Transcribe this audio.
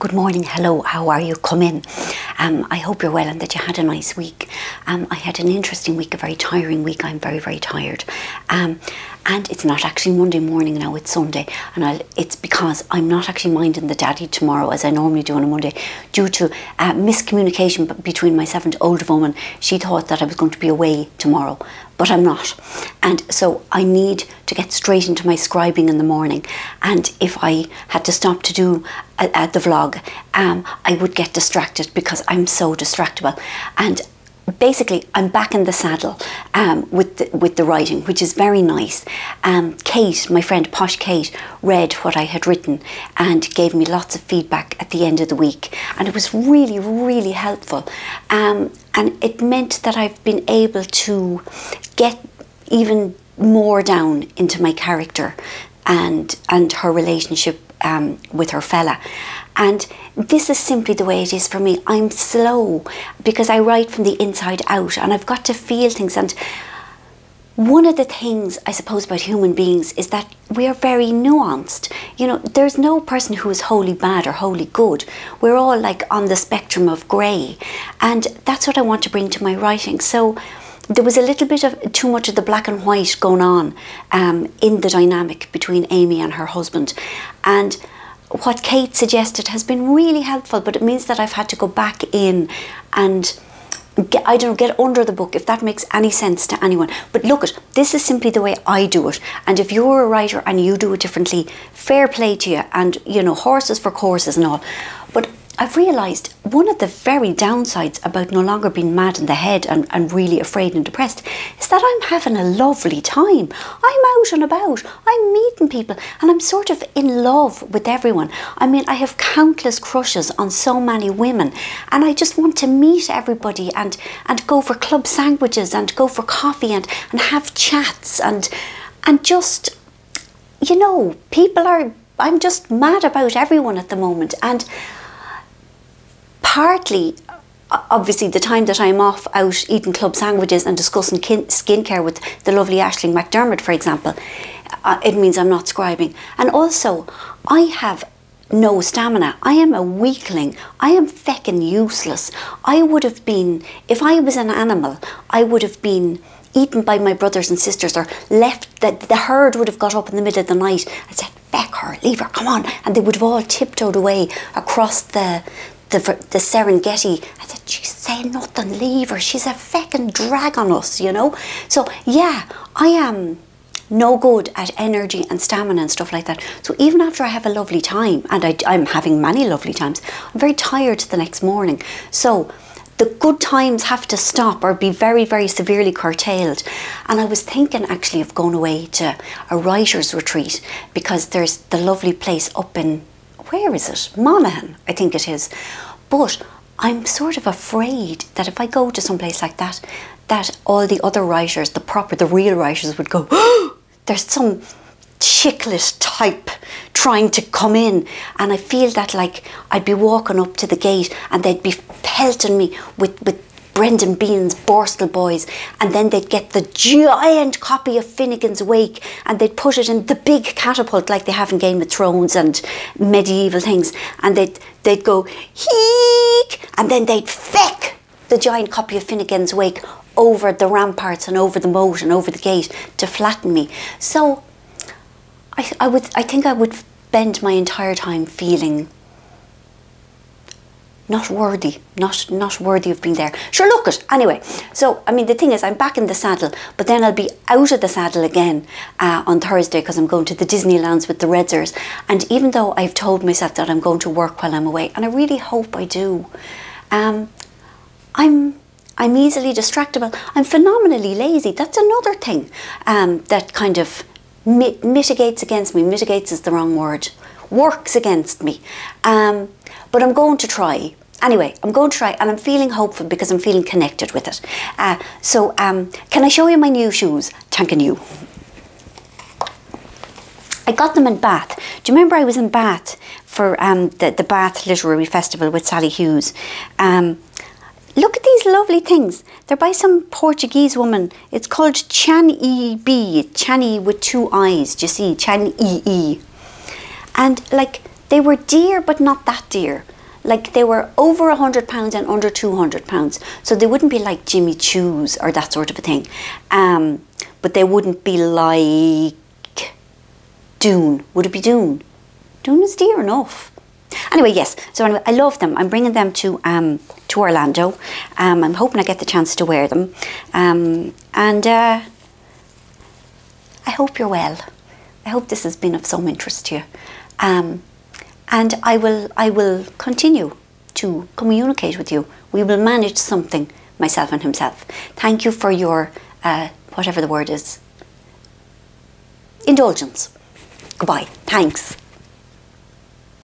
Good morning, hello, how are you? Come in. Um, I hope you're well and that you had a nice week. Um, I had an interesting week, a very tiring week. I'm very, very tired. Um, and it's not actually Monday morning now, it's Sunday. And I'll, it's because I'm not actually minding the daddy tomorrow as I normally do on a Monday due to uh, miscommunication between myself and older woman. She thought that I was going to be away tomorrow but I'm not. And so I need to get straight into my scribing in the morning. And if I had to stop to do uh, uh, the vlog, um, I would get distracted because I'm so distractible. And basically I'm back in the saddle um, with the, with the writing, which is very nice. Um, Kate, my friend Posh Kate, read what I had written and gave me lots of feedback at the end of the week, and it was really really helpful. Um, and it meant that I've been able to get even more down into my character and and her relationship um, with her fella. And this is simply the way it is for me. I'm slow because I write from the inside out and I've got to feel things. And one of the things I suppose about human beings is that we are very nuanced. You know, there's no person who is wholly bad or wholly good. We're all like on the spectrum of grey. And that's what I want to bring to my writing. So there was a little bit of too much of the black and white going on um, in the dynamic between Amy and her husband. And what Kate suggested has been really helpful, but it means that I've had to go back in and get, I don't know, get under the book if that makes any sense to anyone. But look at this is simply the way I do it. And if you're a writer and you do it differently, fair play to you. And you know, horses for courses and all. But I've realised one of the very downsides about no longer being mad in the head and, and really afraid and depressed is that I'm having a lovely time. I'm out and about, I'm meeting people, and I'm sort of in love with everyone. I mean, I have countless crushes on so many women, and I just want to meet everybody and, and go for club sandwiches and go for coffee and, and have chats and and just you know, people are I'm just mad about everyone at the moment and partly obviously the time that I'm off out eating club sandwiches and discussing skincare with the lovely Ashling McDermott, for example, uh, it means I'm not scribing. And also, I have no stamina. I am a weakling. I am feckin' useless. I would have been, if I was an animal, I would have been eaten by my brothers and sisters or left, that the herd would have got up in the middle of the night and said, feck her, leave her, come on. And they would have all tiptoed away across the, the, the Serengeti. I said, she's saying nothing, leave her. She's a feckin' drag on us, you know? So, yeah, I am no good at energy and stamina and stuff like that. So even after I have a lovely time, and I, I'm having many lovely times, I'm very tired the next morning. So the good times have to stop or be very, very severely curtailed. And I was thinking actually of going away to a writer's retreat because there's the lovely place up in where is it? Monaghan, I think it is. But I'm sort of afraid that if I go to some place like that, that all the other writers, the proper, the real writers would go, oh, there's some chick lit type trying to come in and I feel that like I'd be walking up to the gate and they'd be pelting me with, with Brendan Behan's Borstal Boys, and then they'd get the giant copy of Finnegan's Wake and they'd put it in the big catapult like they have in Game of Thrones and medieval things, and they'd they'd go heek, and then they'd feck the giant copy of Finnegan's Wake over the ramparts and over the moat and over the gate to flatten me. So I, I would I think I would spend my entire time feeling not worthy, not not worthy of being there. Sure, look it anyway. So I mean, the thing is, I'm back in the saddle, but then I'll be out of the saddle again uh, on Thursday because I'm going to the Disneylands with the Redzers. And even though I've told myself that I'm going to work while I'm away, and I really hope I do, um, I'm I'm easily distractible. I'm phenomenally lazy. That's another thing um, that kind of mi mitigates against me. Mitigates is the wrong word. Works against me. Um, but I'm going to try anyway, I'm going to try and I'm feeling hopeful because I'm feeling connected with it. Uh, so um, can I show you my new shoes? Thanking you. I got them in Bath. Do you remember I was in Bath for um, the, the Bath Literary Festival with Sally Hughes? Um, look at these lovely things. They're by some Portuguese woman. It's called Chan E B, Chani with two eyes. Do you see? Chan E E. And like they were dear, but not that dear. Like they were over a hundred pounds and under two hundred pounds, so they wouldn't be like Jimmy Choo's or that sort of a thing. Um, but they wouldn't be like Dune. Would it be Dune? Dune is dear enough. Anyway, yes. So anyway, I love them. I'm bringing them to um, to Orlando. Um, I'm hoping I get the chance to wear them, um, and uh, I hope you're well. I hope this has been of some interest to you, um, and I will I will continue to communicate with you. We will manage something, myself and himself. Thank you for your uh, whatever the word is indulgence. Goodbye. Thanks.